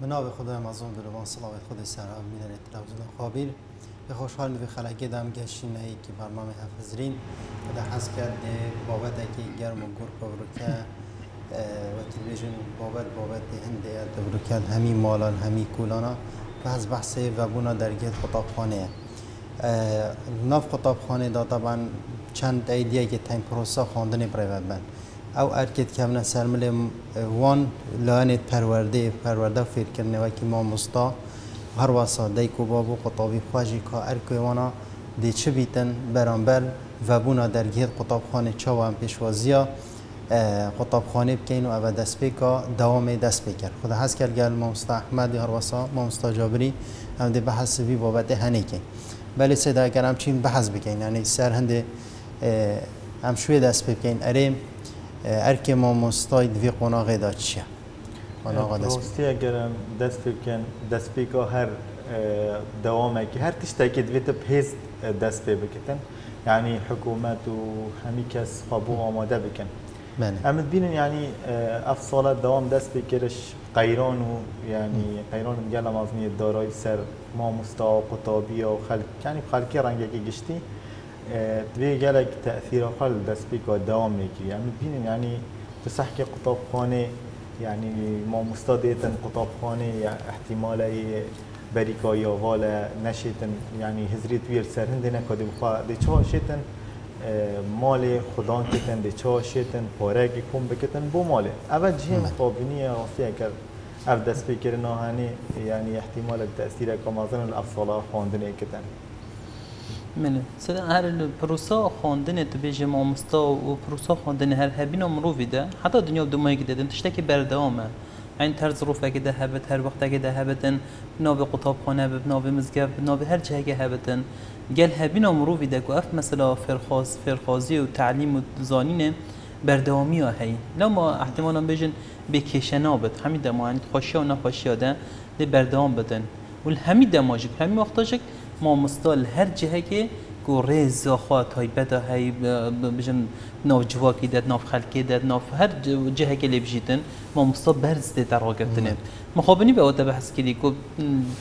به نام خدا مزون دلوان صلوات خود سر میدن تلویزیون قابل به خوشحال به خلقی دم گشتین ای که برنامه حفظرین و در حس کرد بابت که گرم و گرگ بروکه و تلویزیون بابت بابت هنده بروکه همی مالان همی کولانا و از بحث و بونا درگیت خطابخانه. ناف خطابخانه دا طبعا چند ایدیه که تایم پروسا خواندن پریوت بند او ارکت که همنا سرمل وان لانت پرورده پرورده فیر کرنه و که ما مستا. هر واسا دی کو بابو قطابی خواجی که ارکوی وانا دی بیتن برانبر و بونا درگیر قطابخانه چا و هم پیشوازیا قطابخانه بکین و او دست بیکا دوام دست بیکر خدا هست کرد گل ما مستا احمد هر واسا ما مستا جابری هم دی بحث بی بابت هنه کن بله سیده اگر همچین بحث بکن یعنی سر هنده هم شوی دست بکن اره ارک ما مستای دوی قناغ دا چیه قناغ دست بکن اگر دست بکن دست بکن هر دوامه که هر تشتاکی دویت بهز دست بکن يعني حكومات وهمي كاس خابو آماده بكن بله اما ببینن يعني افصالات دوام دست بکرش قیران و يعني قیران گل مازنی دارای سر ما مستا قطابی و خلق يعني خلقی رنگی که گشتی دوی گلک تأثیر خال دست پیک و دوام میکی یعنی بینیم یعنی تو بصح که قطابخانه یعنی ما مستادیتن قطابخانه یا احتمال بریکا یا والا نشیتن یعنی هزریت ویر سرهنده نکادی بخوا دی چه شیتن مال خدان کتن دی چه شیتن پارگی کم بکتن بو مال اول جهیم خوابینی راستیه اگر اف دست پیکر ناهانی یعنی احتمال تأثیر که مازن الافصاله خواندنه کتن من سر هر پروسا خواندن تو بیج ما مستا و پروسا خواندن هر هبینا مروفی ده حتی دنیا دمایی که دادن تشتکی بردوامه این طرز ظروف که ده هبت هر وقت که ده هبتن ناو قطاب خانه به ناو مزگف ناو هر جهه که هبتن گل هبینا مروفی ده که اف مثلا فرخاز فرخازی و تعلیم و زانینه بردوامی ها هی لما احتمالا بیجن به کشنا بد همین دما یعنی خوشی و نخوشی ده ده بردوام بدن و همین دماجک همین وقتاجک ما مستال هر جهه که ریز خواهد های بدا های بجم ناف جواکی داد ناف خلکی داد ناف جهه که لبجیتن ما برز ده در راگفتنه مخابنی به اوتا بحث کلی کو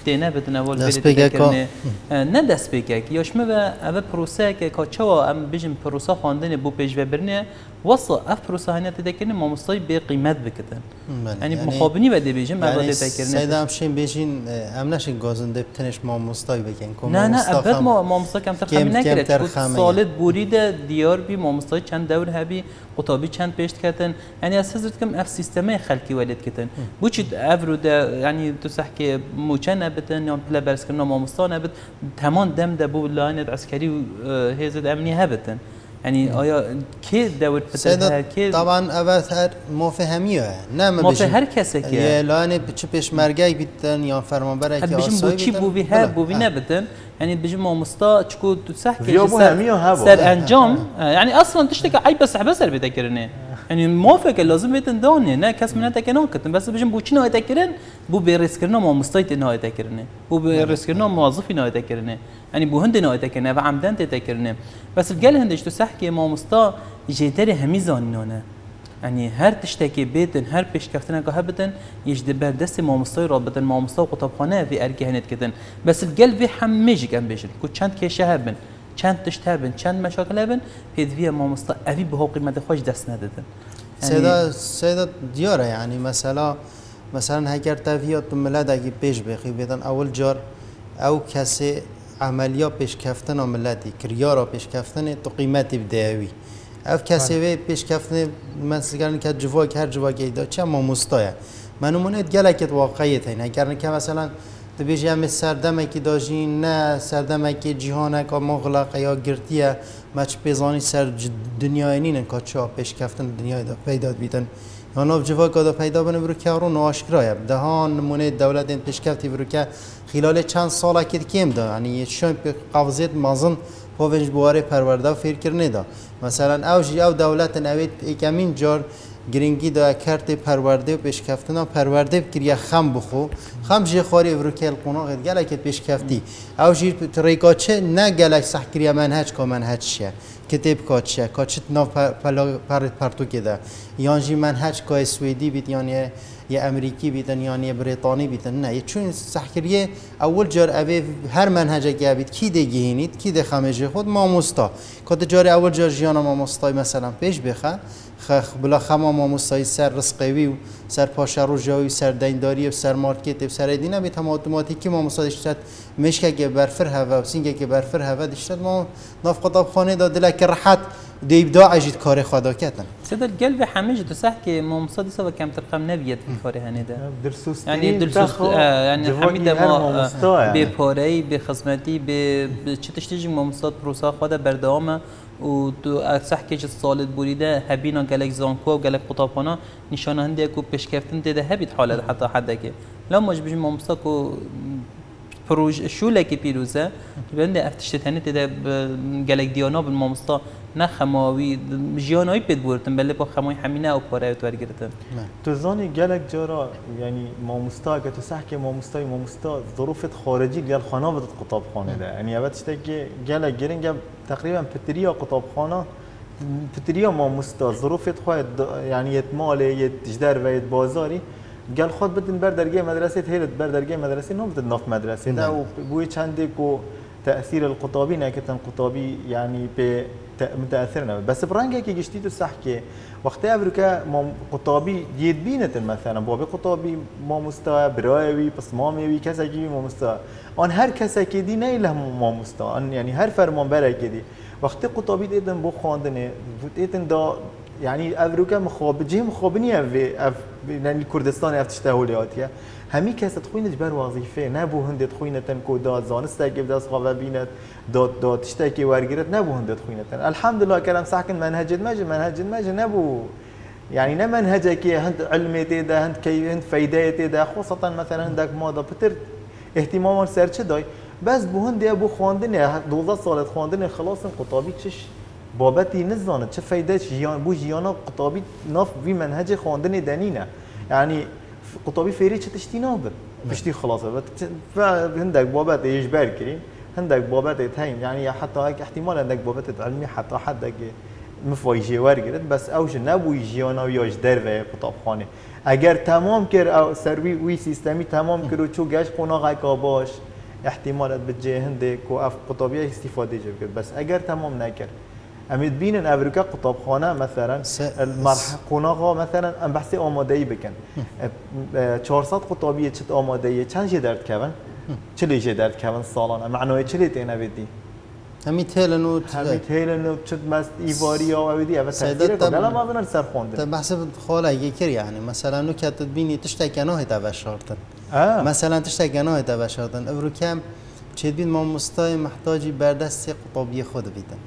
دینه بدن اول دست کرنه نه دست بگه یاش به اول پروسه که که چوا ام بجم پروسه خواندن بو پیش و برنه وصل اف پروسه هنیت دکنه ما مستای به قیمت بکتن. بله. یعنی مخابنی بده بجم یعنی اول سید تکرنه همشین بیشین ام نشین گازنده بتنش ما مستای بکن که نه نه ابد ما ما مستا کمتر کم- خمی نکرد. سالت بورید دیار بی ما مستای چند دور هبی قطابی چند پیشت کردن یعنی از حضرت کم اف سیستم خلقی ولد کردن بوچید افرو ده یعنی تو صحکه موچه نبتن یا پلا برس کردن ما مستا نبت تمام دم ده بو لاینت عسکری و هیزد امنی هبتن. یعنی آیا کی پتر سيدا کی؟ طبعا اول هر مفهمیه. نه ما بشین. هر کسی که. یه لانه چه پیش مرگای بیتن یا فرمانبره که آسایی بیتن؟ بو بی هر بله. بو بی نبتن يعني بيجم ما مستا تشكو تسحك فيها بو همية هبو. سر انجام. يعني اصلا تشتكي عيب بس بسر بتكرني يعني موافق لازم بيتن دوني نا كاس من تكنون كتن بس بيجم بوچي نو تكرن بو بيرس كرنا ما مستيت نو تكرني بو بيرس كرنا موظف نو تكرني يعني بو هند نو تكرني و عمدان تكرني بس الجل هندش تسحكي ما مستا جيتري همي زانونه يعني هر تشتكي بيتن هر بيشكفتنا كهبتن يجد بردست مامستاي رابطن مامستا و قطبخانه اركي هنت كدن بس القلب في حميجي كان بيجن كو چند كيشه هبن چند تشت هبن چند هبن هيد فيها مامستا اوي بهو قيمة خوش دست نددن سيدا سيدا دیاره یعنی مثلا مثلا اگر تفیات ملت اگه پیش بخی بیدن اول جار او کسی عملیا پیش کفتن و ملتی کریارا پیش کفتن تو قیمتی بدهوی او کسی وی پیش کفتن مثلا که جوا که هر جوا که دا چه ما مستایه منو گلکت واقعیت هین اگر که مثلا تو بیشی همه سردمکی داشین نه سردمکی جهانک و مغلق یا گرتیه مچ پیزانی سر دنیای نینن که چه پیش کفتن دنیای دا پیدا بیتن یا ناف جوا که دا پیدا بنه برو که رو ناشکرایه دهان نمونه دولت این پیش کفتی برو که خلال چند سال که کم دا یعنی پی قوزیت مازن پاونج بواره پرورده و فیر کرنه دا مثلا او جی او دولت نوید ایکمین جار گرینگی دا کرت پرورده و پیشکفتنا پرورده بکر یا خم بخو. خم جی خواری برو که القناغ گلک پیشکفتی. او جی ریکا چه؟ نه گلک صح کریا منهج که منهج شه کتاب کاتشه کاتشت ناف پر پرتو کده یانجی منهج که سوئدی بیت یعنی یه امریکی یعنی یه بریتانی بیتن نه چون سحکریه اول جار اوه هر منهجه که بیت کی ده گهینید کی ده خمجه خود ما مستا که جار اول جار ما مستای مثلا پیش بخه بلا خما ما مستای سر رزقوی و سر پاشه رو جاوی سر دینداری و سر مارکت و سر دینه بیت هم اتوماتیکی ما مستای شد مشکه که برفر هوا و سینگه که برفر هوا دشتد ما ناف قطاب خانه داد لکه راحت. دی ابداع اجید کار خدا کتن سيدا القلب حمج تسحكي مو مصادي سوا كم ترقم نبيت في كوري هنيدا درسوستی آه، يعني جواکی حميدة هر ما مامۆستا آه، يعني. بپارەی بخزمەتی بێ چ تشتێژی مامۆستات پرۆسا خۆدا بەردەوامە و تو سەحکێک ساڵت بوریدە هەبینا گەلێک زانکۆ و گەلێک قوتاپانە نیشانە هەندێک و پێشکەفتن تێدا هەبیت حالە حتا حدەکێ لەو مەش بژ مامۆستا و پروژ شولێکی پیرروزە بندێ ئەفتشتێنێ تێدا گەلێک دییانا بن مامۆستا نەخەماوی ژیانایی پێت بورتن بەلێ بۆ خەمای هەمینە ئەو پارەوە وەرگتن تو زانی گلک جارا یعنی ماموستا که تو سحک ماموستای ماموستا ظروفت خارجی لیال خانه بدت قطاب خانه ده. یعنی اول تشتا که گلک گرنگ تقریبا پتریا قطاب خانه پتریا ماموستا ظروفت خواهد یعنی یت مال یت جدر و یت بازاری. گل خود بدن بر درگه مدرسه هیلت بر درگه مدرسه نم بدن ناف مدرسه. ده و بوی چنده کو تأثير القطابي نكتن قطابي يعني ب متأثرنا. بس برانجا كي جشتيتو سحكي وقت أفريكا قطابي يد بينت مثلا. بابي قطابي ما مستوى براوي بس مامي كذا جي ما مستوى. أن هر کسی که دی نه له ما مستوى. أن يعني هر فرمان برای که دی وقتی قطابی دیدن بو خواندنه. دیدن دا يعني أفريكا مخاب جه مخابنيه في اف يعني كردستان افتش تهولياتيه همی کس تخوینه جبر وظیفه نبو تخوینه تن کوداد داد زانسته که دست خواب بیند داد داد تشته که ورگیرت نبو تخوینه تن. الحمدلله کلام ساکن منهج مجه منهج مجه نبو. يعني نه منهجك هند علمي تيدا هند كي هند فايدة تيدا خاصة مثلا هندك ماذا پتر اهتمام سر چه داي بس بو هند ابو خواندن 12 سالت خواندن خلاص قطابی چش بابتی نزانه چه فایده جیان بو جیانا قطابی ناف وی منهج خواندن دنینه یعنی قطبي فيريتش تشتي نابن؟ تشتي خلاصه. هندك بابات يجبر كريم هندك بابات هين يعني حتى هيك احتمال هندك بابات علمي حتى حد مفوي جي ورقت بس اوج نبوي جيانا وياج درو قطابخانه اگر تمام کر أو سروی وی سیستمی تمام کرو چو گش قنا غیکا باش احتمالات به جهنده کو اف قطابی استفاده جب بس اگر تمام نکرد امید بینن امریکا قطاب خانه مثلا؟ قناغا مثلا؟ ام بحث آماده ای بکن 400 قطابیه چت آماده ای چند جه درد کون چلی جه درد کون سالانه؟ معنای چلی تینا بدی؟ همین تهلن و همین تیلن و چت مست ایواری ها و بدی؟ اول تاثیر تم- کن. الان ما بنر سر خونده بحسب خاله يكر يعني مثلا نو كانت بيني تشتكي نوه تبشرتن آه. مثلا تشتكي نوه تبشرتن ابرو كم چید بین ما مستای محتاجی بر دست خطابی خود بیدن.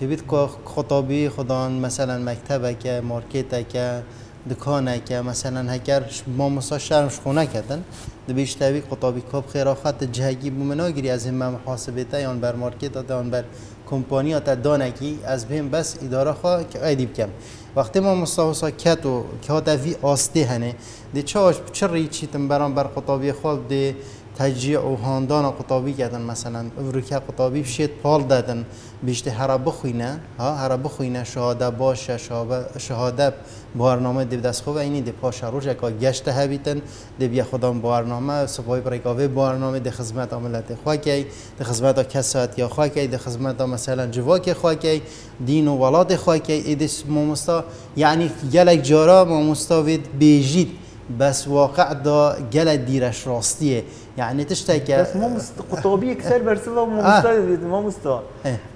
چه بید که خطابی خودان مثلا مکتب که مارکت که دکانه که مثلا هکر ما مسا شرمش خونه کردن ده بیشتوی خطابی کاب خیر آخت جهگی بومنا گیری از همه محاسبه تا یا بر مارکت تا یا بر کمپانی تا دانکی از بهم بس اداره خواه که ایدیب کم. وقتی ما مستوسا کت و که ها وی آسته هنه ده چاش چه ریچی تن برام بر خطابی خواب ده؟ تجیع و هاندان قطابی کردن. مثلا اوروکه قطابی شید پال دادن. بیشتر هر بخوینه ها هر بخوینه شهاده باشه شهاده شهاده بارنامه دی دست خوب اینی دی پاش روش گشت هبیتن. دی بیا خودم بارنامه سپای برکاوه بارنامه دی خدمت عملت خواکی دی خدمت کسات یا خواکی دی خدمت مثلا جواک خواکی دین و ولاد خواکی ایدی مامستا یعنی گلک جارا مامستا وید بیجید بس واقع دا جل دیرش راستیه یعنی تشتی که بس ما مست قطابی اکثر برسوا ما آه. مست ما مست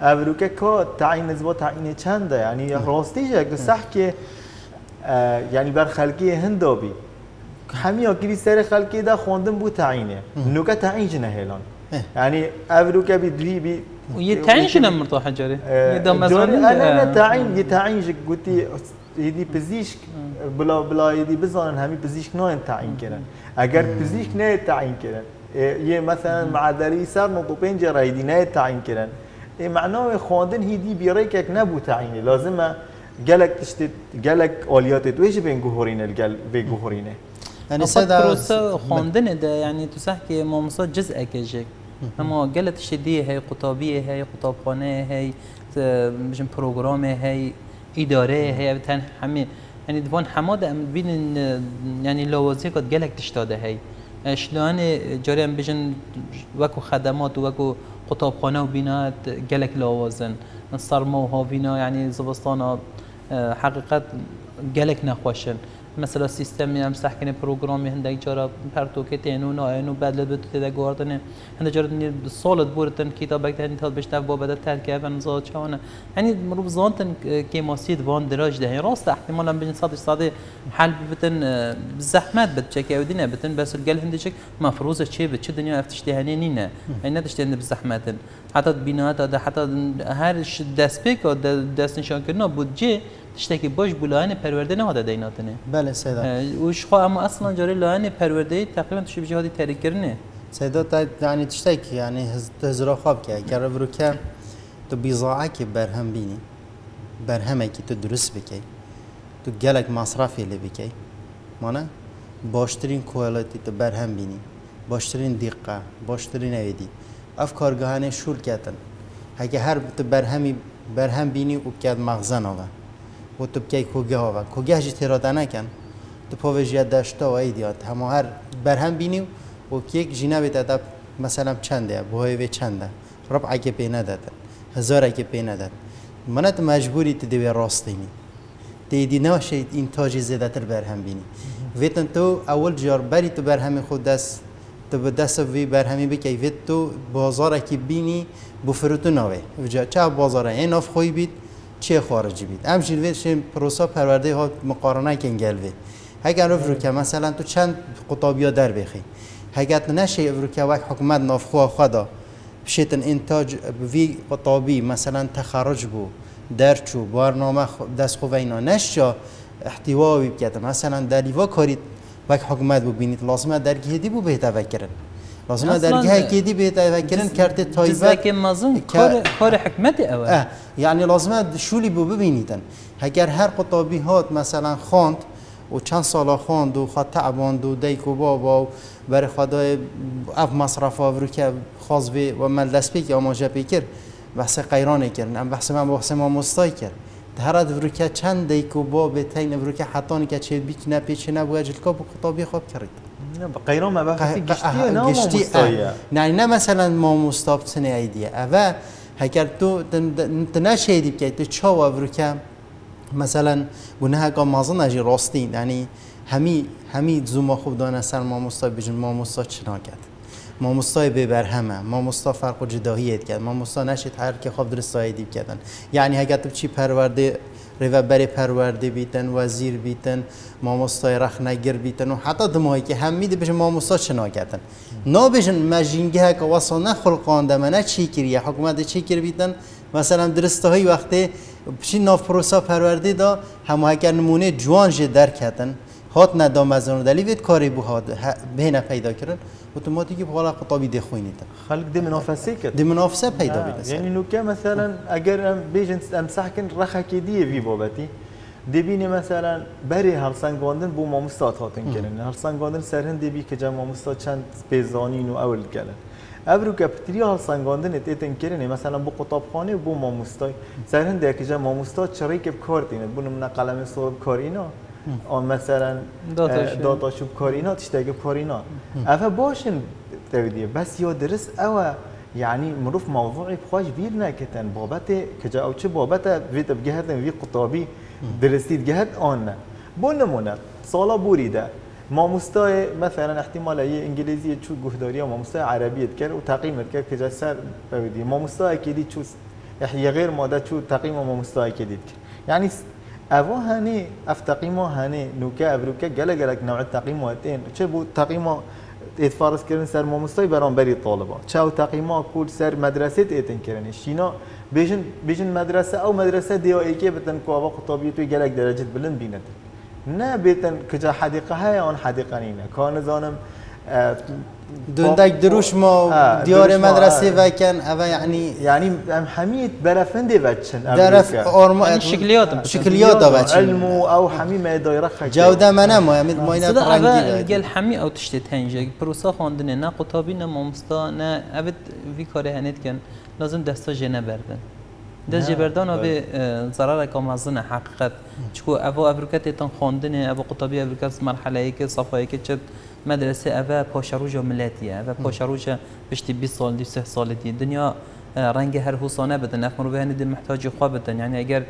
اولو آه. که که تعیین نسبت تعیین چنده؟ یعنی آه. راستیه که صح که یعنی بر خلقی هندا بی همیا کلی سر خلقی دا خوندم بو تعیینه. نوکه تعیین جنه هلان. یعنی اولو که بی دوی بی ويتعين شنو مرتاح حجري؟ اذا مثلا أنا تعين يتعين قلت قلتي يدي بزيشك بلا بلا يدي بزانن همي بزيشك ناين تعيين كرن اگر بزيشك نه تعيين كرن یه مثلا معدلی سر نقطه پنج رایدی نه تعیین کردن ای معناه خواندن هیدی بیاره که نبو تعیینه. لازمه گلک تشت گلک آلیات تویش بین گوهرینه الگل به گوهرینه. فقط سيدا بروسا خواندن ده يعني تسحكي مامسات جزء كجيك اما قالت الشدية هي قطابية هي قطابخانة هي بجن پروگرام هی اداره هی تن همه يعني دوان حماده ام بين يعني لوازم قد جالك تشتاده هي شلون جاري ام بيجن وكو خدمات وكو قطابخانه وبنات جالك لوازم الصرمه وهافينا يعني زبستانا حقیقت گلک نخوشن مثلا سیستمی هم سحکن پروگرامی هندک جارا پرتوکه تینو نه اینو بدل به تو گواردن هند جارا سالت بورتن کتاب بکت هند تال بشتف با بدل ترکیه و نزاد چونه یعنی مرو زانتن که ماسید وان دراج ده. راست احتمالا بین صادش صاد حل بتن زحمت بتشك او دينا بتن بس القل هندشك مفروض چه به چه دنیا افتش دهنی نینه این نداشته بزحمتن حتی بینات حتی هر دست پیک دست نشان کردن بودجه تشتكي باش بلاين پرورده نهاده دیناتنه بله سیدا وش خو اما اصلا جاری لاین پرورده تقریبا تشی بجه هادی تحریک کرنه سیدا تا یعنی تشتكي يعني هزرا خواب که اگر برو که تو بیزاعه که برهم بینی برهمه که تو درست بکی تو گلک مصرفی لی بکی مانه؟ باشترین کوالیتی تو برهم بینی باشترین دقه باشترین اویدی. اف کارگاهانه شول کتن. اگه هر تو برهمی برهم بینی و کد مغزن آوه. و تو بکی کوگه آوه کوگه جی تراده نکن تو پاوجیت داشتا و ایدیات همه هر برهم بینی و یک جینه بیده مثلا چنده بهای چنده ربع که پی ندادن هزار که پی نداد منت مجبوری تدوی راستینی تیدی نوشه این تاجی زیده تر برهم بینی. ویتن تو اول جار بری تو برهم خود دست تو به دست وی برهمی بکی ویت تو بازار کی بینی بفروتو نوه وجا چه بازار این اف خوی بید چه خارجی بید؟ همچنین ویت شیم پروسا پرورده ها مقارنه کن گلوه اگر رو که مثلا تو چند قطابیا در بخی اگر نشه رو که وقت حکومت نافخوا خدا. بشیتن انتاج وی قطابی مثلا تخرج بو درچو برنامه دست خواه اینا نشا احتواوی بکده مثلا در لیوا کاری وقت حکومت ببینید. لازمه درگیه دی بو بهتا وکرن لازمه درگیه که دی بهتا وکرن کرده تایبت جزاك مازن کار کار حکمت اول اه یعنی لازمه شولی بو ببینیدن اگر هر قطابی هات مثلا خواند و چند سال خواند و خواهد تعباند و دیک و بابا و برای خدای اف مصرف ها که خاص به و من دست که آماجه پی کرد بحث قیرانه کرد ام بحث من بحث ما مستای کرد هر ورو که چند دیک و با به تین ورو که حتانی که چه پیچ نه بو اجل کاب خطابی خواب کرد قیران ما بحثی گشتی نه گشتی نه نه مثلا ما مستاب سنه ایدیه. اوه اگر تو تنشهدی که تو چا ورو که مثلا گناه که مازن اجی راستین یعنی همی همی زوما خوب دانه سر ما مستا بجن ما مستا چنا کرد ما مستا ببر همه ما مستا فرق و جداهیت کرد. ما مستا نشید هر که خواب درست دیب کردن. یعنی اگر تو چی پرورده ریو بری پرورده بیتن وزیر بیتن ما مستای رخ نگر بیتن و حتی دمایی که هم میده بجن ما مستا چنا کردن نا بجن مجینگه که واسا نخلقانده منه چی کریه؟ حکومت چی کر بیتن؟ مثلا درسته های وقتی بچی ناف پروسا پرورده دا همه نمونه جوان جه درک هتن هات ندام از دلیل کاری بو بهینه پیدا کردن اتوماتیکی بقالا قطابی ده خوینید خلق دی منافسه کرد. دی منافسه پیدا بیده یعنی نوکه مثلا اگر بیجن امسح کن رخه که دیه وی بابتی دبینه مثلا بری گاندن بو مامستاد هاتن کردن هرسنگ گاندن سرهن دبی که جمع مامستاد چند پیزانین و اول کردن ابرو کپتری ها سنگاندن اتیتن کرنه مثلا بو قطابخانه بو ماموستای. سرهن ده که جمع ماموستا چرایی که کار دینه بو نمونه قلم آن مثلا داتا شوب کارینا تشتاق کارینا. اوه باشن تودیه بس یا درست اوه. يعني مروف موضوعي بخواش بير ناكتن بابت كجا او چه بابت؟ ويت بجهتن وي قطابي درستيد جهت آن بو نمونه. سالا بوريده ماموستای مثلا احتمال یه انگلیسی چو گهداری و ماموستای عربی کرد و تقییم کرد که جسر بودی ماموستای اکیدی چو یه غیر ماده چو تقییم ماموستای اکیدی کرد. یعنی افو هني اف تقييمو هني نوكا ابروكا قال قالك نوع التقييم واتين. تشبو تقييمو إتفارس كرن سر ماموستای برام بري طالبا چاو تقیما کل سر مدرسة اتين کرن شینا بيجن بيجن مدرسة أو مدرسة دیو ای که بتن کو اوا خطابی تو گلک درجة بلن بينت. نه بیتن کجا حدیقه های اون حدیقه نینه کان زانم آه، دوندک دروش ما دیار مدرسه وکن او یعنی یعنی هم همید برفنده وچن درف آرما شکلیات شکلیات وچن علم او همي ما دایره خک جوده منه ما یعنی ما اینا ترنگی گل همی او تشت تنجه. پروسا خواندنه نه قطابی نه مامستا نه ابد وی کار هنید کن. لازم دستا جنه بردن. دست جبردان و بله. به ضرر که مزن حقیقت. چکو اوه افریکت تان خواندنه اوه قطبی افریکت مرحله ای که صفایی که چه مدرسه اوه پاشروج ملتیه اوه پاشروج بشتی 20 سال 23 سال دی دنیا رنگ هر حسانه بدن افمرو به هنده محتاج خواه بدن یعنی اگر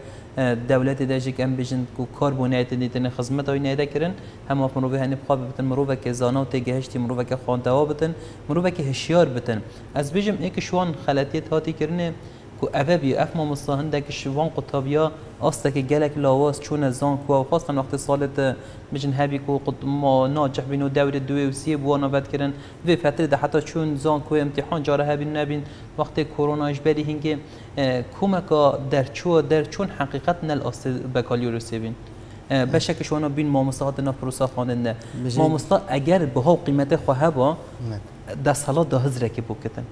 دولت داجی که ام بجن کو کاربونیت دیتن خدمت های نیده کرن هم افمرو به هنده خواه بدن مرو که زانا و تگهشتی مرو که خانده بدن مرو که هشیار بدن از بجم ایک شوان خلطیت هاتی کرنه کو اوه بی اف ما مستهنده که شوان قطابیا آسته که گلک لاواز چون زان کو و خواستن وقت سالت بجن هبی کو قط ما ناجح بینو دور دوی و سی بوانا بد کرن و فتره ده حتی چون زان کو امتحان جاره هبین نبین وقت کرونا اجبری هنگه کومکا در چو در چون حقیقت نل آست بکالیو رسیبین بشک شوانا بین ما مستهات نا پروسا خواننده بجن- ما مستا اگر به ها قیمت خواه با نه. ده ده هزره که بکتن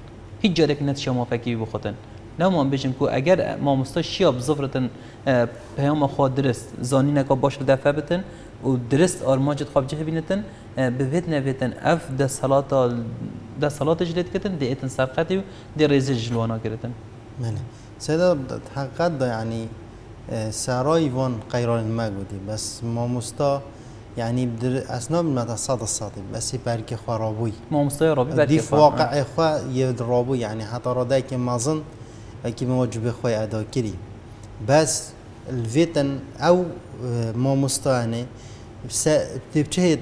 هیچ جاره که نتیجه موافقی بخوتن لو ما بجن که اگر ماموستا شیا بزفرتن آه، پیام خود درست زانین که باش دفع بتن و درست آرمانجت خواب جه بینتن آه، به وید نویتن اف ده سلاتا ده سلاتا جلید کتن ده ایتن سرقتی و ده ریزی جلوانا کرتن بله سيدا حقیقت ده یعنی آه، سرای وان قیران ما گودی بس ما مستا يعني بدر أثناء متى صاد الصادم بس بركي خرابوي ما مستوى رابي دي في واقع إخوة يد رابو يعني حتى رداك كما اظن هيك واجب خويا ادا كري بس الفيتن أو ما مستاني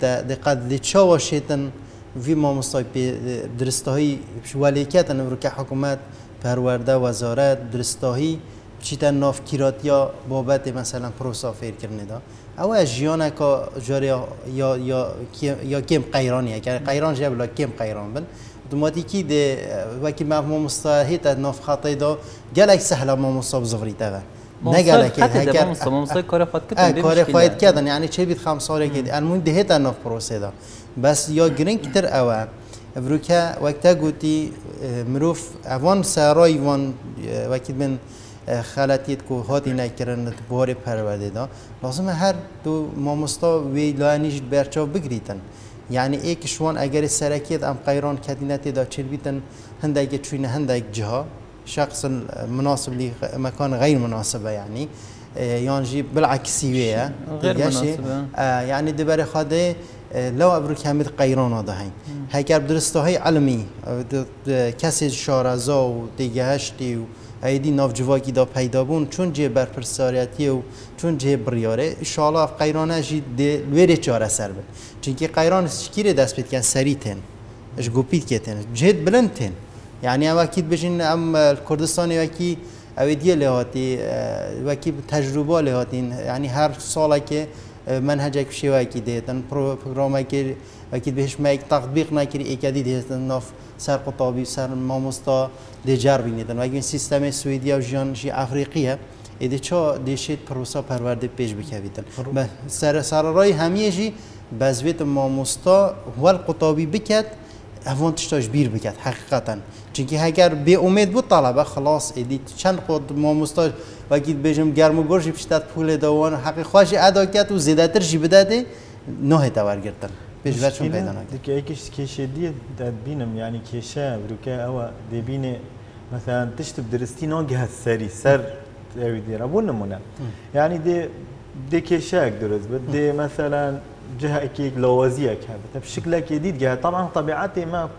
تا دقت دی چه وشیتن وی ما مستوي بدرستهي بشواليكاتن بركة حکومت پرورده وزارت درستاهی چیتن ناف کیراتیا بابت مثلا پروسا فیر کرنه دا أو از جیانه که جاری یا, یا, یا کم قیرانی اگر قیران جبلا کم قیران بن اتوماتیکی ده وکی ما مستاهیت ناف خاطی دا گلک سهلا ما مصاب زغری تا نه گلک حتی ما مستای ما مستای کار خود بی کار. خواهد کردن. یعنی چه بید خمس ساله که المهم دهت ناف پروسه دا بس یا گرنگ تر اوه. افروکا وقتا گوتی مروف اوان سرای وان وقتی من خلطیت کو هاتی نکردن بار پرورده دا. لازم هر دو مامستا وی لانیش برچاو بگریتن. یعنی ایک شوان اگر سرکیت ام قیران کدینت دا چل بیتن هندگ چوین هندگ جها شخص مناسب لی يعني اه، يانجي بالعكس ويا غير تلقاشي. مناسبة. اه، يعني دبر خاده لو ابروك همد قيران هذا هين هيكر درسته د- د- کسی شارزا و دیگه هشتی و ایدی ناف جواکی دا بون چون جه برپرساریتی و چون انشاءالله اف قیرانه جی ده لویره چاره سر بن شکیره دست بید کن سری تن اش گوپید که تن جهد بلند تن يعني او اكيد بجن ام الكردستان وكي او دي لهاتي اه، وكي تجربه لهاتين يعني هر سال که اه، منهجك شي اكيد بهش ما تطبيق نكري اكيد ديتن ناف سر قطابي سر ماموستا دي جربينيدن وكي سيستم سويديا و جان جي افريقيه ایده چا دیشید پروسا پرورده پیش بکویدن و سر سر رای همیه جی بزویت ماموستا ول قطابی بکد اوان تشتاش بیر بکد حقیقتا چونکه اگر به امید بود طلبه خلاص ایدی چند خود ماموستا وکی بجم گرم و گرشی پشتت پول دوان حقی خواهش ادا کرد و زیده تر جی بده نه تاور گرتن پیشبر چون پیدا نکرد که یکیش داد بینم یعنی کشه بروکه أو دبینه مثلا تشت بدرستی ناگه سری سر اوی دیره بون نمونه یعنی دی دی کشه اک بد دی مثلا جهه اکی لوازی اک هبت بشکل اکی دید طبعا طبیعتی ما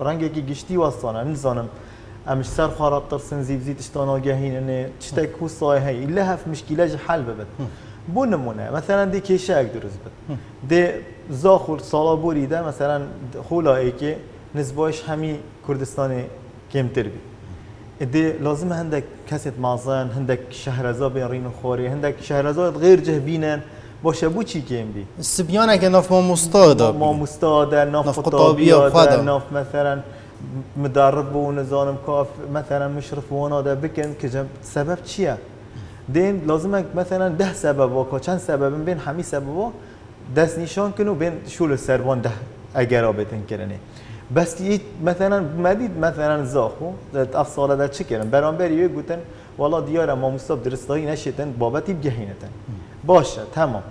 رنگ اکی گشتی واسطانه نزانم امش سر خراب ترسن زیب زیت اشتانا گهین انه تشتک هو صای هی الا هف مشکله حل ببت بو نمونه مثلا دي كيشاك درس بد دي زاخل سالا بوريده مثلا خولا ايكي نسباش همي كردستاني كم تربي دي لازم عندك كاسة مازن عندك شهرزا بين رين وخوري عندك شهرزا غير جهبينا باشه بو چی کم بی السبيانة که ناف ماموستا دا ما بی. مستاده ناف وخدا. ناف مثلا مدرب و نظام کاف مثلا مشرف ده بکن که سبب چیه؟ دین لازم مثلا ده سبب و چند سبب بین همه سبب دست نشان کنو بین شول سروان ده اگر آبتن کرنه بس یه مثلا مدید مثلا زاخو اف ساله ده چه کردن؟ برانبری گوتن والا دیارم ما مستاب درستایی نشیتن بابتی بگهینتن. باشه تمام.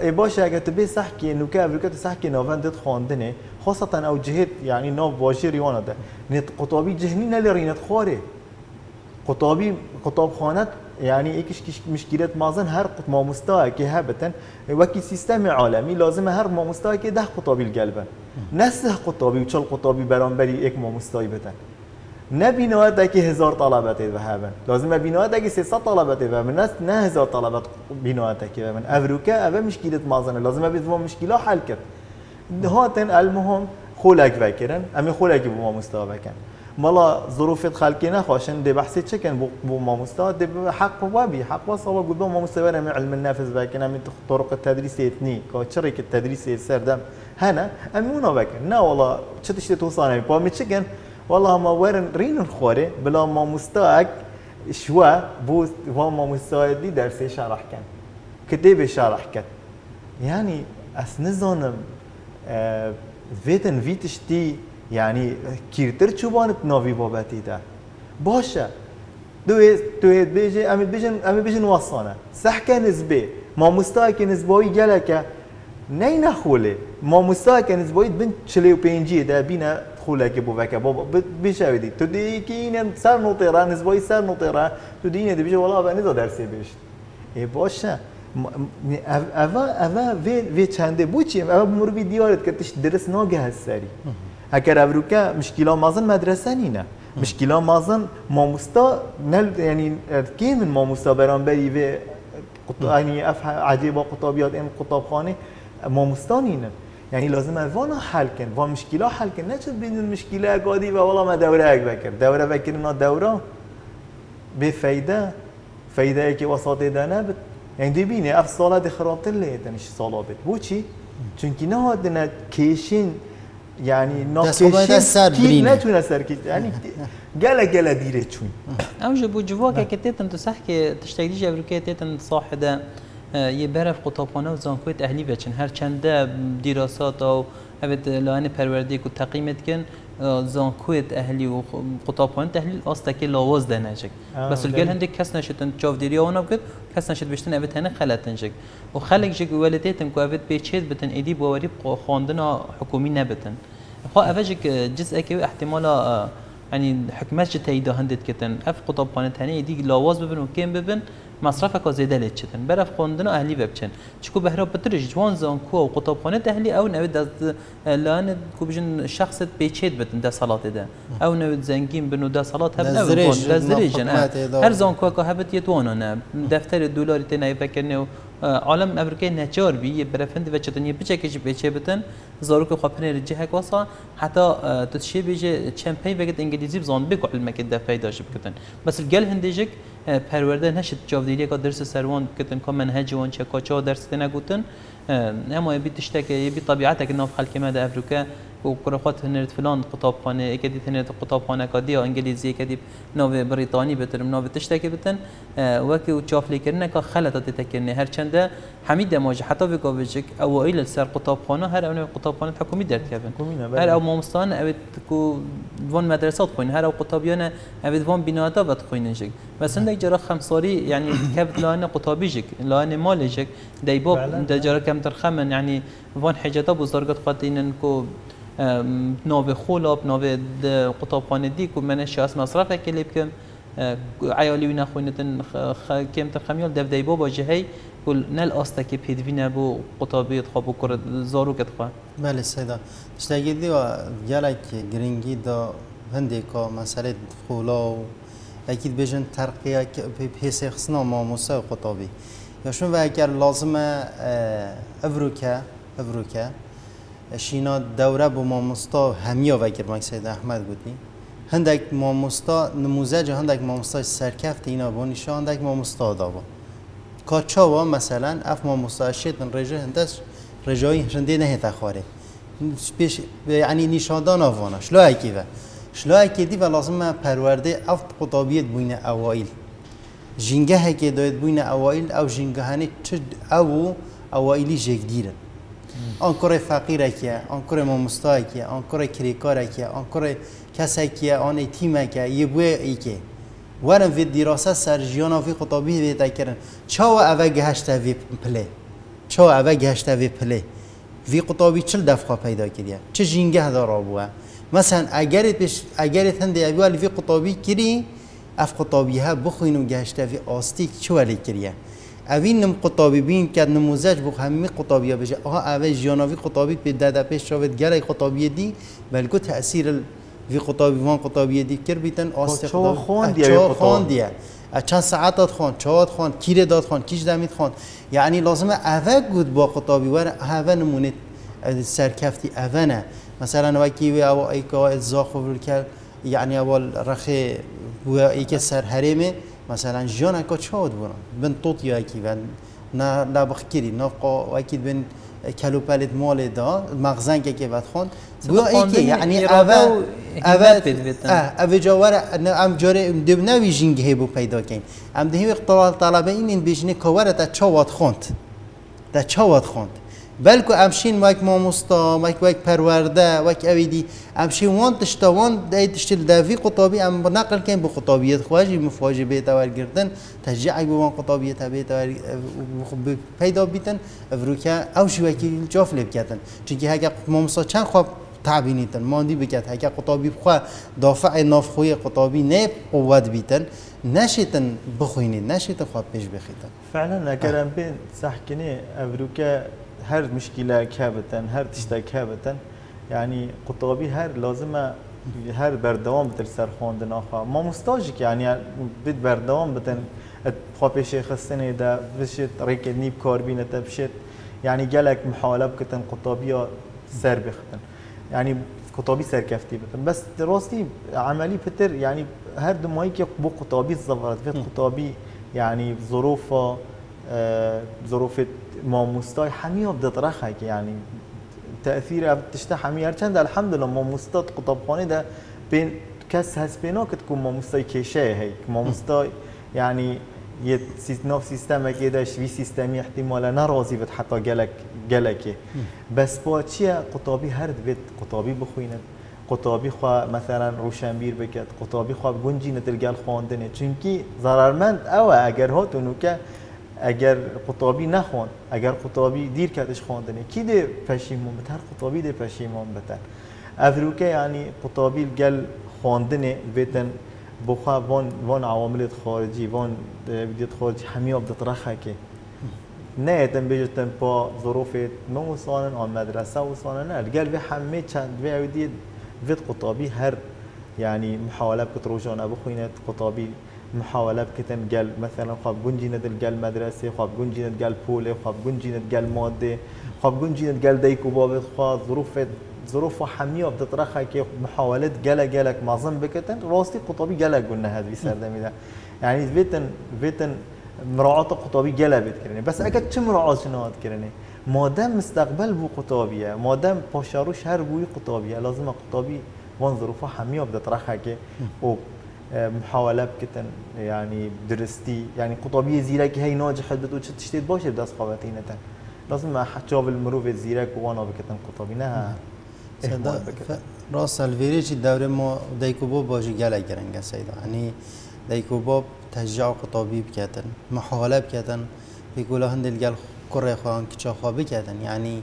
ای باشه اگه تو بی صح که نوکه امریکا تو صح که ناوند دت خواندنه خاصتا او جهت يعني ناف باشی ریوانا ده. نت قطابی جهنی نلی رینت خواره. قطابی قطاب خانت يعني ايكش كش مشكلات مازن هر ما مستوى كي هبتن وكي سيستم عالمي لازم هر ما مستوى كي ده قطابي القلبن نسه قطابي وشل قطابي برانبري ايك ما مستوى بتن. نه بینایت که هزار طلبت بهبن لازم بینایت که 300 طلبت بهبن نه نه هزار طلبت بینایت که بهبن افروکا اوه مشکلت مازنه. لازم بید ما مشکلا حل کرد. هاتن المهم خولک وکرن. امی خولک بو ما مستوى بکن ملا ظروف خالكي نخوشن دي بحثي تشكن بو بو ما مستوى دي حق وابي حق وصواب قد ما مستوى من علم النافذ باكنا من طرق التدريس يتني كو شركة التدريس يسير دم. هنا امونا باكن نا والله تشتش توصانا بو مي تشكن والله ما وين رين الخوري بلا ما مستواك شوا بو ما مستوى دي درسي شرح كان كتيبي شرح كان يعني اسنزونم آه فيتن فيتشتي يعني كيرتر چوبانت ناوي بابتي ده باشه. دو تو بيجي امي بيجن امي بيجن وصانه صح كان نسبه ما مستاك نسبوي جلك نين خوله ما مستاك نسبوي بنت چلي و پنجي ده بينا خولك بو وكا بابا بيشاودي تو دي كين سر نطيرا نسبوي سر نطيرا تو دي دي بيجي والله بني دو درسي بيش اي باشه. اوا اوا في في چنده بوچی اوا مر بی دیارت که تش درس ناگه هستری اگر ابروکا مشکلا مازن مدرسه نینه مشکلا مازن ماموستا نل يعني كي من ماموستا برانبري في يعني اف عجيب قطابيات ام قطاب خانه ماموستا نینه يعني لازم وانا حل کن و مشکلا حل کن نه چه بین المشكله قادي و ما دوره اك بكر دوره بكر نه دوره بفايده فايده که وساطه دانه بت يعني دي بيني اف سالا دي خرابت اللي تنش سالا بت بو چونکی نه هادنا کیشین يعني ناکیشین کی نتونه سر کی يعني گله گله دیره چون. اوج بو جواك كتيتن تصح كي تشتاقي جبركي تيتن صاحده یه برف قطابخانه و زانکویت اهلی بچن هر چنده دراسات او هبت لانه پروردی کو تقیمت کن زانکویت اهلی و قطابخانه تحلیل آستکی لاواز ده نجک بس الگل هندک کس نشدن چاف دیری آونا بکد کس نشد بشتن اوت هنه خلط نجک و خلق جک ولدیتن کو اوت بیچید بتن ایدی باوری خواندن حکومی نبتن خو اوجک جزء که احتمال يعني حكمات جتايدا هندت كتن اف قطابخانه هنه دي لاواز ببن و كم ببن مصرف کا زیاده لید چتن برف خوندن اهلی وبچن چکو بهرا جوان زان کو و قطابخانه اهلی او نوید از لان کو بجن شخص بیچید بتن ده صلات ده. او نوید زنگین بنو ده صلات هم نو ده زریجن هر زان کو که هبت یتوانا نه. دفتر دلاری تنای فکرنه عالم امریکا نچار بی برفند و چتن یه بچه کش بچه بتن زارو که خپنه رجه هک واسا حتی تشي بيجي چمپي وقت انجليزي بزان بكو علمك الدفاي داش بكتن بس الجل هنديجك پرورده نشد جاودیری که درس سروان کتن که منهج وان چه کاچا درس تنه گوتن. اما یبی تشتک یبی طبیعت که ناف خلق مده افریقا کو کرخات هنرد فلان کتابخانه اکدی هنرد کتابخانه کادی یا انگلیسی اکدی نو بریتانی بترم نو تشته که بتن آه، وکی و چافلی کردن که خلط تتکنه هر چنده حمید دماج حتی وی کوچک اوایل سر کتابخانه هر اون کتابخانه حکومی درد کردن. هر أو مامستان اوت کو وان مدرسات خوین. هر أو کتابیانه اوت وان بناتا وقت خویننجک مثلا یک جرا خمساری یعنی کبد لأنه قطابیجک لأنه مالجک دیباب دجرا کم ترخمن یعنی وان حجتا بزرگت قاتين كو ناو خولاب ناو قطابخانه دی که من شاس مصرف کلیب کم عیالی و نخوینتن کم تر خمیال دف دی بابا جهی کل نل آستا که پیدوی نبو قطابیت خواب و کرد زارو کت خواه. بله سیدا. اشتاگی دی و گلک گرینگی دا هنده که مسئله خولا و اکید بجن ترقیه پیس خصنا ماموسه قطابی. یاشون و اگر لازمه افروکه شینا دوره با ماموستا همیا وگر مک سید احمد بودی هندک ماموستا نموزج هندک ماموستا سرکفت اینا با هندک ماموستا دابا کاچاوا مثلا اف ماموستا شیطن رجه هندش رجایی هنده نه تخواره پیش یعنی نشاندان آوانا شلو اکی و شلو اکی دی و لازم پرورده اف قطابیت بوین اوائل جنگه هکی داید بوین اوائل او جنگه هنه چه او اوائلی جگ دیرن آن کره فقیره کیه آن کره مامستا کیه آن کره کریکاره کیه آن کره کسی کیه آن ایتیمه کیه یه بوی ای که ورن وی دراسه سر جیانا وی خطابی وی تکرن چاو اوه گهشته وی پله. چاو اوه گهشته وی پله. وی خطابی چل دفعه پیدا کریه چه جینگه دارا بوه؟ مثلا اگرت بش اگرت هنده اولی وی خطابی کری اف قطابی ها بخوین و گشته وی آستیک چه ولی کریه؟ اوین نم قطابی بین که نموزج بخ همه قطابی ها بشه. آها اوه جاناوی قطابی به داده پیش شاید گره قطابی دی بلکه تأثیر ال- وی قطابی وان قطابی دی کر بیتن. آستی چه قطابی- خواندیه چه وی قطابی؟ خواندیه چند ساعت داد خوان چهات خوان کیره داد خوان کیش دمید خوان یعنی لازمه اوه گود با قطابی ور اوه نمونه سرکفتی اوه نه. مثلا وکی وی او ای که ازا خبر کرد یعنی اول رخی و ای که سر مثلا جان که چاد بودن؟ بن توت یا کی و نه نه بخکری نه قا وکی بن کلو پلت مال دا مغزن که که بو ای که یعنی و بیتن. اه اوه جوار ام جاره دب نوی جنگ هیبو پیدا کن. ام دهی طلال طلبه این این بیشنه کواره تا چواد خوند. تا خوند. بلکو امشین وک ماموستا وک وک پرورده وک اویدی. امشین وان تشتا وان دای تشتل دافی قطابی. ام نقل کن به قطابیت خواجی مفاجی بیت ور گردن تشجعی به وان قطابیت بیت ور خب پیدا بیتن فروکا او شو وکی جاف لب کردن چونکه هگه ماموستا چند خواب تعبینیتن ماندی بکت. هگه قطابی بخوا دافع نافخوی قطابی نه قوت بیتن. نشیتن بخوینید نشیتن خواب پیش بخیتن. فعلا اگر ام بین سحکنه افروکا هر مشكلة كابتن هر تشتا كابتن يعني قطابي هر لازم هر بردوام بتر سر خواندن آخا ما مستاجك يعني بيت بردوام بتن خواپی شیخ السنة ده بشت نیب کاربینه تا بشت يعني جالك محاولة بكتن قطابية سر بختن. يعني قطابي سركفتي بتن بس دراستي عملي بتر يعني هر دمایی که بو قطابي الزفرت في قطابي يعني ظروفها آه، آه، ظروف ما مستای همی مامۆستای هەمیە دەترەخەك یعنی يعني تاثیر تشتە هەمیار چەند الحەمدلە مامۆستات قوتابخانێدا پێ ما مستای کشه هی ما مستای یعنی یه سیست نو سیستم سیستەمێک ێدا شوی سیستەمی احتیمالە ناڕازی بێت حتا گلک گەلەکێ بس با چییە قطابی هر بێت قطابی بخوێنن قطابی خوا مثلا روشنبیر بکد قطابی خوا گونجی نترگەل خواندنه. چونکی زەرمەند ئەوە ئەگەر هاتون که اگر قطابی نخوان اگر قطابی دیر کتش خواندنه کی ده پشیمون بتر قطابی ده پشیمون بتر افروکه یعنی قطابی گل خواندنه بیتن بخوا وان وان عواملت خارجی وان بدیت خارجی همه بدت رخه که. نه تن بيجتن با ظروف من وصانن آن مدرسة وصانن نه. قال في حمي چند في عودي فيت قطابي هر يعني محاولة بكت روجانا بخوينت قطابي محاولة بکتن گل مثلا خواب گنجینت گل مدرسه خواب گنجینت گل پول خواب گنجینت گل ماده خواب گنجینت گل دیکو بابت خواب ظروف ظروف حميه بتطرخها كي محاولات جلا جلك معظم قطابی گل گونه هد قلنا هذا بسردمي یعنی يعني فيتن مراعات قطابی گل بید کرنه بس اكد چه مراعات شنوات کرنه مادم مستقبل بو قطابیه. مادم پاشاروش هر بوی قطابیه. لازم قطابی وان ظروف و ظروفها و بتطرخها که محاولة بكتن يعني درستي يعني قطبی زيرك هي ناجحت بدو چه تشتید باشه دست خواتینتن لازم حجاب المروف زيرك وأنا بکتن قطبی نه. الفيريج الدوري ما دوره ما باجي باشه گله سيدا يعني یعنی دیکوبا تشجع قطبي بكتن محاوله بكتن بيقولوا هند گل كره خوان كتشا خواه بكتن يعني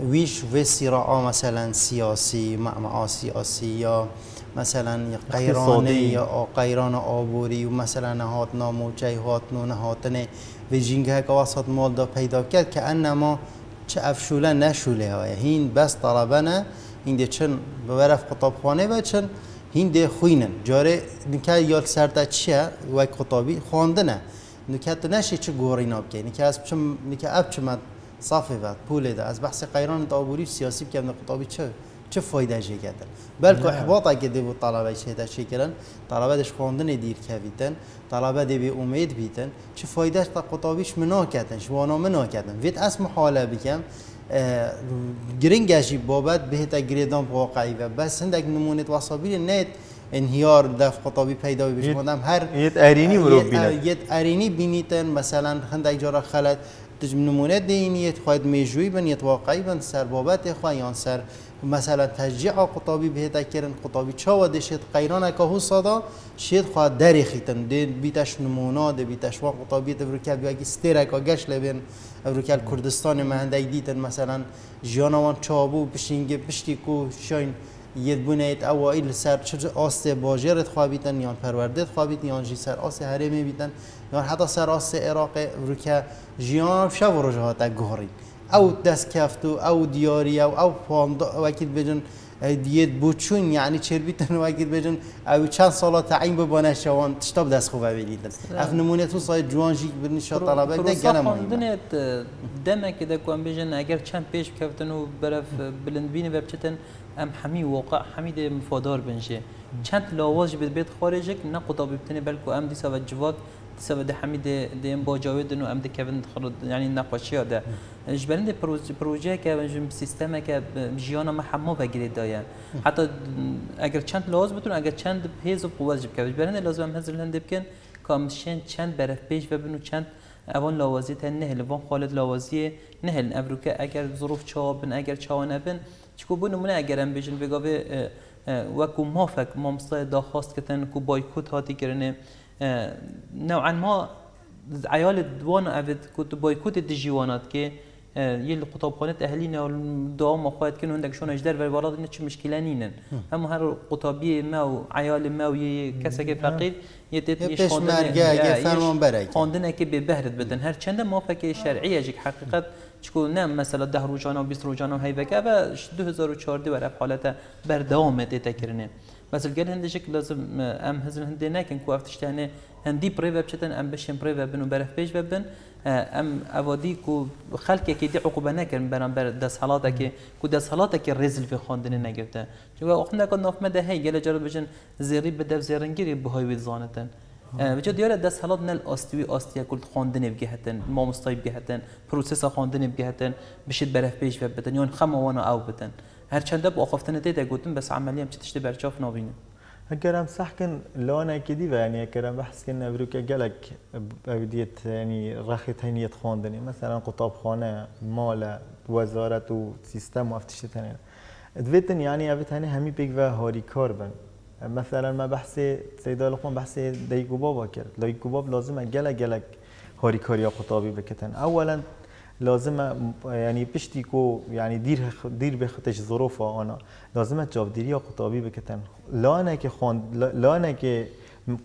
ويش في صراع مثلا سیاسی مع سیاسی یا مثلا یا قیرانی یا قیران آبوری و مثلا نهات ناموچه هات نو نهاتنه و جینگه که وسط مال دا پیدا کرد که انما چه افشوله نشوله های. هین بس طلبانه این ده چن ببرف خطابخانه و چن هین ده خوینن جاره نکه یال سرده چیه؟ و خطابی خواندنه نکه تو نشی چه گوری ناب که. نکه از چم نکه اب چمد صافی بعد پوله ده. از بحث قیران آبوری سیاسی بکنه خطابی چه؟ چه فایده جه کردن؟ بلکه احباط اگه دی بود طلبه شهده چی کردن؟ طلبه دش خواندن دیر کویتن طلبه دی به امید بیتن. چه فایده تا قطابیش منا کردن شوانا منا کردن. وید اسم حاله بکم گرنگشی بابت بهتا گریدان واقعی و بس هندک نمونت وصابی نیت انهیار دف قطابی پیدا بشه مادم هر یت ارینی مرو بینه یت ارینی بینیتن. مثلا هندک جارا خلط نمونه دینیت خواهد میجوی بن یت واقعی بن سر بابت خواهیان سر مثلا تشجیع قطابی بهتا کرن قطابی چاوا دشت قیران که صدا شید خواهد دری خیتن دی بیتش نمونه دی بیتش وا قطابی تبرکل بیاگی ستیرک گش لبن ابرکل کردستان مهندک دیتن. مثلا جانوان چابو بشینگه پشتی کو شاین ید بونید اوائل سر چه آست باجرت خوابیدن یا پروردت خوابید یا جی سر آست هرمی بیدن یا حتی سر آست عراق رو که جیان شب و رجهات گهری او دست کفتو او دیاری او او پاند وکیل بجن دیت بوچون یعنی چربیتن وکیل بجن او چند سال تعیین ببانه شوان تشتاب دست خوبه بلیدن اف نمونه تو سایت جوان جیک برنی شاد طلبه ده گنه مهمه دمه که دکوان بجن اگر چند پیش کفتن و برف بلند بینه و بچتن ام حمی واقع حمید مفادار بنشه. چند لاواج بید بيت خارجك نقطة بتني بالكو ام دي سوا جواد سوا ده حمید ده ام با جاوید انه ام ده کevin خرد يعني نقاشی ده جبرند پروژه که جم سیستم که جیانا ما حمو بگیری دایا حتی اگر چند لازم بتون اگر چند هیز و قوت جب که جبرند لازم هم هزر لنده بکن کامشن چند برف پیش و بنو چند اوان لاوازی تا نهل وان خالد لاوازی نهل ابروکه اگر ظروف چابن اگر چاوانه بن چکو بو نمونه اگر هم بجن بگاوه وەکو مافێک مامۆستای داخواست کردن کو بایکوت هاتی کردنێ نوعا ما عیال دوان ئەێت کوت بایکوت دژیوانات کێ یل قوتابخانه اهلینه و دوام خواهد کنه هندک شون اجدر و ولاد اینه چه نینن اما هر قطابی ما و عیال ما و که یه مرگه فرمان برک خواندنه که به بهرت بدن هر چند ما فکر شرعیه جک حقیقت چکو نه مثلا ده روزانه و 20 روزانه هی بکه و 2014 ورف حالت بردوام دیتا کرنه مثلا گل هندش لازم ام هزن هندی نکن کو افتشتانه هندی پریو بچتن ام بشن پریو بنو برف پیش ببن ام اوادی کو خلق کی دی عقوبه نکرن برام بر دست حالاته که کو دست حالاته که رزل في خواندن نگفته چون اخنا کن ناف مده هی گل جرب بجن زیری بده زیرنگیری بهای وی زانتن بجا دیاره دست حالات نل آستوی آستیا کل خواندن بگهتن ما مستای بگهتن پروسس خواندن بگهتن بشید برف پیش و بدن یا خم وانا او بدن. هر چنده با آخفتن دیده گوتن بس عملی هم چه تشتی برچاف نابینه. هكرم صح كان لونا كديبا يعني هكرم بحس كنا بروكا قالك بديت يعني راخيت هينية خوندني مثلا قطاب خانة مال وزارة و سيستم وافتشت هنا دويتن يعني ابت هني همي بيك هوري كاربن مثلا ما بحسي سيدا لقمان بحسي دايكو بابا كرد دايكو باب لازم قالك قالك هوري كاريا قطابي بكتن اولا لازم يعني پشتی کو يعني دیر دیر بختش ظروف آنا. لازم جابدیری یا قطابی بکتن. لانه که خواند لانه که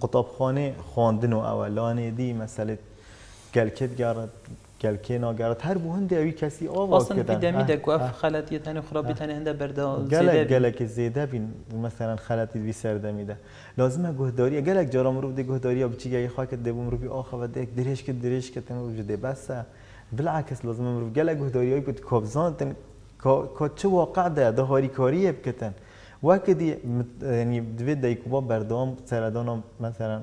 قطابخانه خواندن و اول. لانه دی مثلا گلکت گرد گلکه ناگرد. هر بو هنده اوی کسی آواز کدن. اصلا بیدمی ده گوف خلطی تانی خرابی تانی هنده برده. گلک گلک زیده بین. مثلا خلطی بی سرده ده لازمه گهداری. گلک جارا مرو ده گهداری. یا بچی گی خواهد بوم رو بی. آخه و ده درش که درش که تن وجوده بسه بالعكس لازم امرو گله گهداری بود کابزان تن. کا چه واقع ده؟ ده هاری کاری بکتن. وقتی یعنی دوید دیکوبا بردام سردان مثلا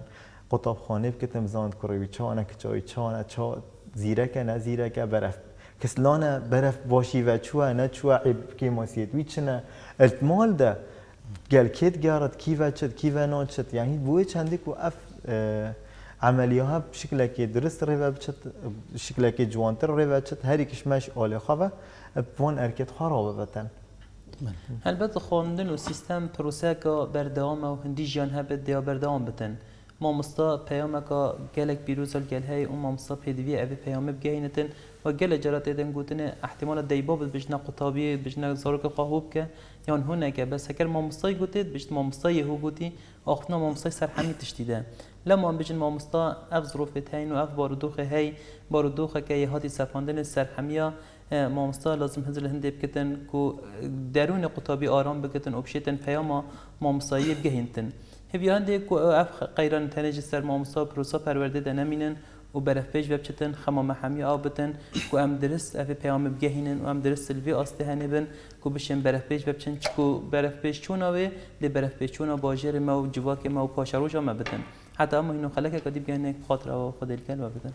قطاب خانه بکتم زاند کروی چانه که چای چانه چا زیرک نه زیرک برف. کسلانه برف باشی و چوه نه چوه عیب که ماسیت. وی چنه المال ده. گل کت گارد کی و چد کی و ناچد یعنی بوی چنده کو اف عملیه ها بشکل که درست روی بچت شکل که جوانتر روی بچت هر یکش مش آلی خواه بوان ارکت خراب بتن. البته خواندن و سیستم پروسه که بردوام و هندی جان هبت دیا بردوام بتن. ما مستا پیام که گلک بیروز گل های اون ما مستا پیدوی اوی پیام بگینتن و گل جرات ایدن گوتن احتمال دیبا بد بجنا قطابی بجنا زارک قهوب که. یا هونه که بس اگر ما مستا گوتید بجت ما مستا یهو گوتی. آخنا ما مستا سرحمی تشتیده. لما بجن ما مستا اف ظروف تاین و اف بارودوخ هی بارودوخ که یهاتی سفاندن سرحمیا ما مستا لازم هزل هنده بکتن کو درون قطابی آرام بکتن و بشیتن پیاما ما مستایی بگهینتن هفی هنده کو اف قیران تنج سر ما مستا پروسا پرورده دنمینن و برف پیش و بچتن خما محمی آب بتن کو ام درست اف پیام بگهینن و ام درست سلوی بن کو بشن برف پیش و بچن چکو برف پیش چون آوه لی برف پیش چون باجر ما و ما و ما بتن. حتی اما اینو خلک کدی بگن خاطر و خود الکل و بدن